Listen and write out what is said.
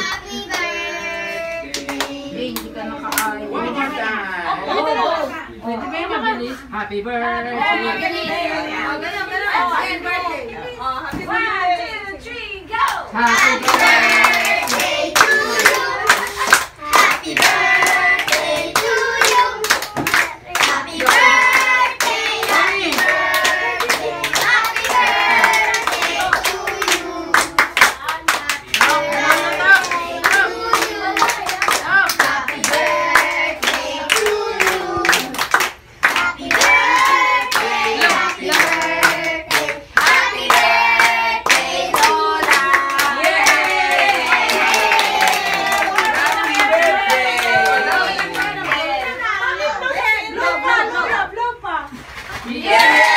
Happy birthday! Happy birthday! Happy birthday! Happy birthday! Happy birthday! One, two, three, go! Happy birthday! Yeah!